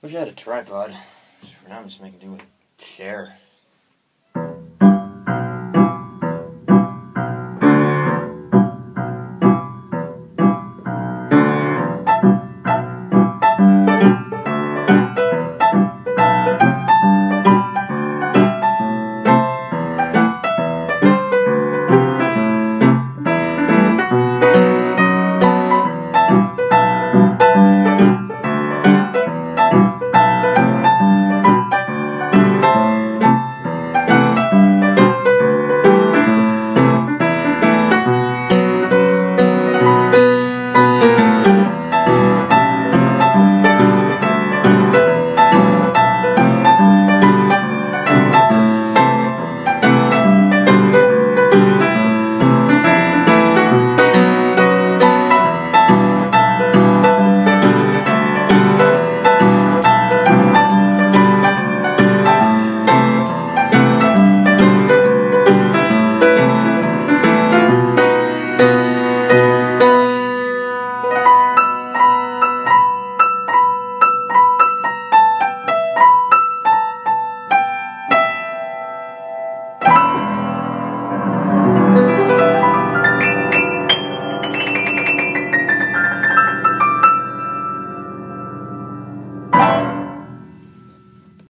Wish I had a tripod. For now, I'm just making do with a chair.